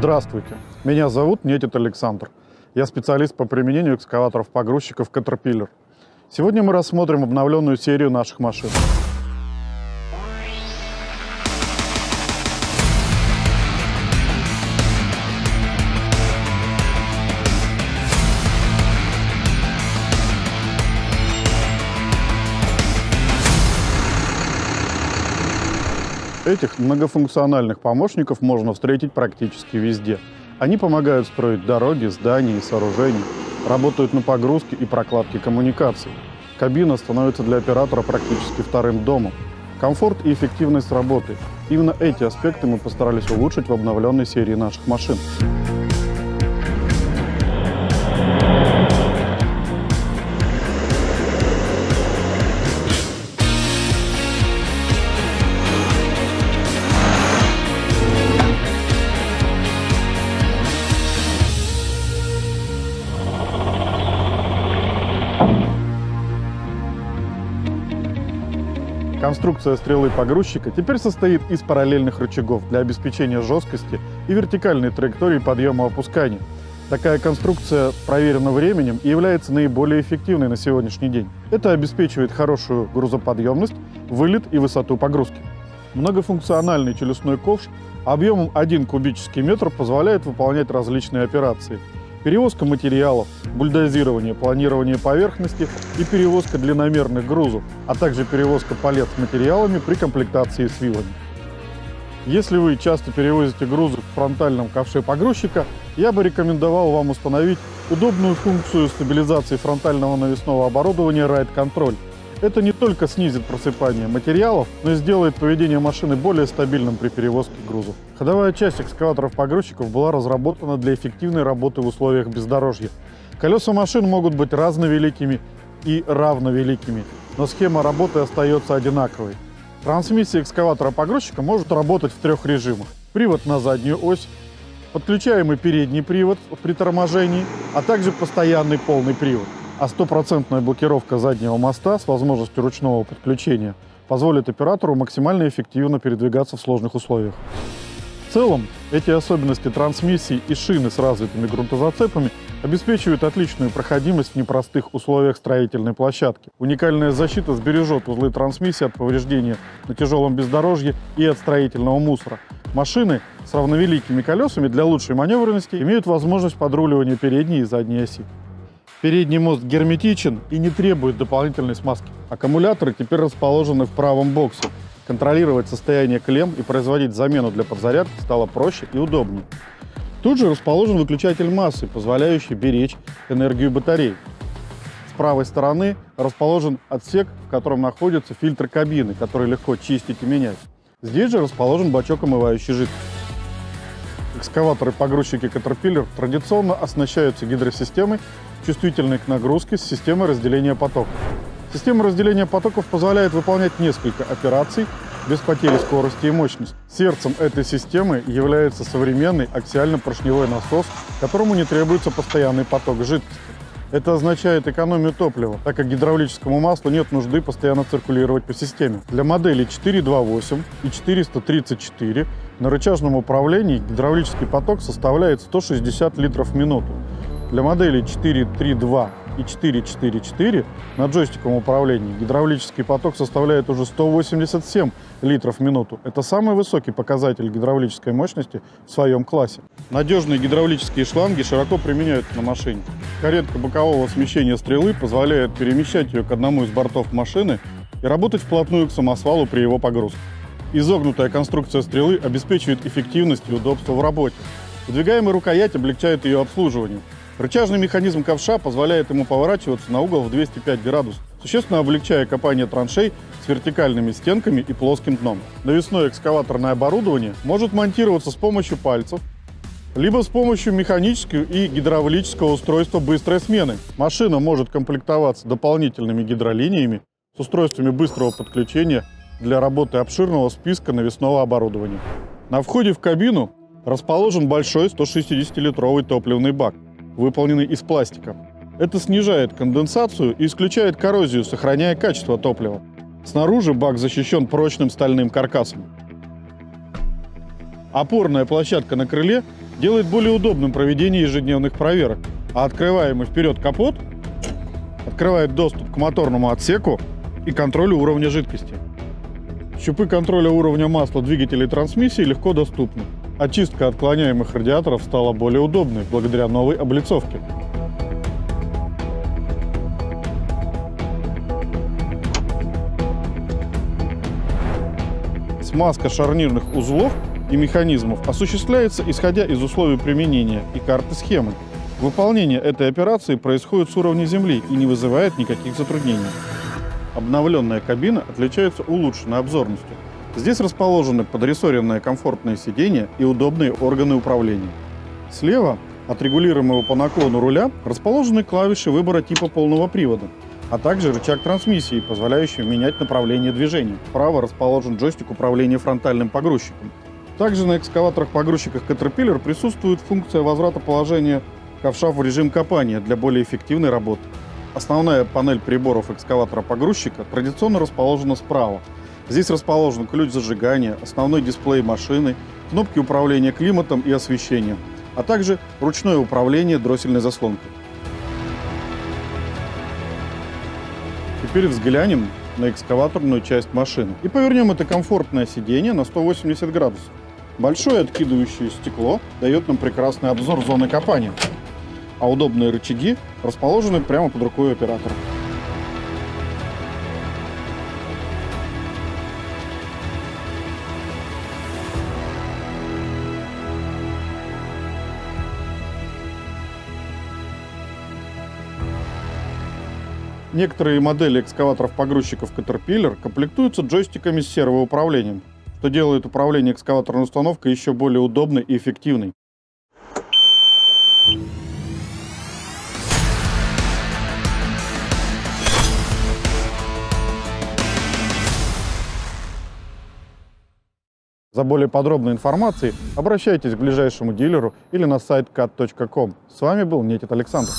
Здравствуйте, меня зовут Нетит Александр. Я специалист по применению экскаваторов-погрузчиков Caterpillar. Сегодня мы рассмотрим обновленную серию наших машин. Этих многофункциональных помощников можно встретить практически везде. Они помогают строить дороги, здания и сооружения, работают на погрузке и прокладке коммуникаций. Кабина становится для оператора практически вторым домом. Комфорт и эффективность работы. Именно эти аспекты мы постарались улучшить в обновленной серии наших машин. Конструкция стрелы погрузчика теперь состоит из параллельных рычагов для обеспечения жесткости и вертикальной траектории подъема и опускания. Такая конструкция проверена временем и является наиболее эффективной на сегодняшний день. Это обеспечивает хорошую грузоподъемность, вылет и высоту погрузки. Многофункциональный челюстной ковш объемом 1 кубический метр позволяет выполнять различные операции – перевозка материалов, бульдозирование, планирование поверхности и перевозка длинномерных грузов, а также перевозка палет с материалами при комплектации с вилами. Если вы часто перевозите грузы в фронтальном ковше погрузчика, я бы рекомендовал вам установить удобную функцию стабилизации фронтального навесного оборудования Ride Control – это не только снизит просыпание материалов, но и сделает поведение машины более стабильным при перевозке грузов. Ходовая часть экскаваторов-погрузчиков была разработана для эффективной работы в условиях бездорожья. Колеса машин могут быть разновеликими и равновеликими, но схема работы остается одинаковой. Трансмиссия экскаватора-погрузчика может работать в трех режимах. Привод на заднюю ось, подключаемый передний привод при торможении, а также постоянный полный привод а стопроцентная блокировка заднего моста с возможностью ручного подключения позволит оператору максимально эффективно передвигаться в сложных условиях. В целом, эти особенности трансмиссии и шины с развитыми грунтозацепами обеспечивают отличную проходимость в непростых условиях строительной площадки. Уникальная защита сбережет узлы трансмиссии от повреждения на тяжелом бездорожье и от строительного мусора. Машины с равновеликими колесами для лучшей маневренности имеют возможность подруливания передней и задней оси. Передний мост герметичен и не требует дополнительной смазки. Аккумуляторы теперь расположены в правом боксе. Контролировать состояние клемм и производить замену для подзарядки стало проще и удобнее. Тут же расположен выключатель массы, позволяющий беречь энергию батарей. С правой стороны расположен отсек, в котором находится фильтр кабины, который легко чистить и менять. Здесь же расположен бачок омывающей жидкости. Экскаваторы-погрузчики Caterpillar традиционно оснащаются гидросистемой, чувствительной к нагрузке с системой разделения потоков. Система разделения потоков позволяет выполнять несколько операций без потери скорости и мощности. Сердцем этой системы является современный аксиально-поршневой насос, которому не требуется постоянный поток жидкости. Это означает экономию топлива, так как гидравлическому маслу нет нужды постоянно циркулировать по системе. Для моделей 428 и 434 на рычажном управлении гидравлический поток составляет 160 литров в минуту. Для моделей 432 и 444 на джойстиковом управлении гидравлический поток составляет уже 187 литров в минуту. Это самый высокий показатель гидравлической мощности в своем классе. Надежные гидравлические шланги широко применяются на машине. Каретка бокового смещения стрелы позволяет перемещать ее к одному из бортов машины и работать вплотную к самосвалу при его погрузке. Изогнутая конструкция стрелы обеспечивает эффективность и удобство в работе. Выдвигаемая рукоять облегчает ее обслуживание. Рычажный механизм ковша позволяет ему поворачиваться на угол в 205 градусов, существенно облегчая копание траншей с вертикальными стенками и плоским дном. Навесное экскаваторное оборудование может монтироваться с помощью пальцев, либо с помощью механического и гидравлического устройства быстрой смены. Машина может комплектоваться дополнительными гидролиниями с устройствами быстрого подключения для работы обширного списка навесного оборудования. На входе в кабину расположен большой 160-литровый топливный бак – выполненный из пластика. Это снижает конденсацию и исключает коррозию, сохраняя качество топлива. Снаружи бак защищен прочным стальным каркасом. Опорная площадка на крыле делает более удобным проведение ежедневных проверок, а открываемый вперед капот открывает доступ к моторному отсеку и контролю уровня жидкости. Щупы контроля уровня масла двигателя и трансмиссии легко доступны. Очистка отклоняемых радиаторов стала более удобной благодаря новой облицовке. Смазка шарнирных узлов и механизмов осуществляется исходя из условий применения и карты схемы. Выполнение этой операции происходит с уровня земли и не вызывает никаких затруднений. Обновленная кабина отличается улучшенной обзорностью. Здесь расположены подрессоренное комфортное сиденье и удобные органы управления. Слева от регулируемого по наклону руля расположены клавиши выбора типа полного привода – а также рычаг трансмиссии, позволяющий менять направление движения. Справа расположен джойстик управления фронтальным погрузчиком. Также на экскаваторах-погрузчиках Caterpillar присутствует функция возврата положения ковша в режим копания для более эффективной работы. Основная панель приборов экскаватора-погрузчика традиционно расположена справа. Здесь расположен ключ зажигания, основной дисплей машины, кнопки управления климатом и освещением, а также ручное управление дроссельной заслонкой. Теперь взглянем на экскаваторную часть машины и повернем это комфортное сиденье на 180 градусов. Большое откидывающее стекло дает нам прекрасный обзор зоны копания, а удобные рычаги расположены прямо под рукой оператора. Некоторые модели экскаваторов-погрузчиков Caterpillar комплектуются джойстиками с сервоуправлением, что делает управление экскаваторной установкой еще более удобной и эффективной. За более подробной информацией обращайтесь к ближайшему дилеру или на сайт cat.com. С вами был Нетит Александр.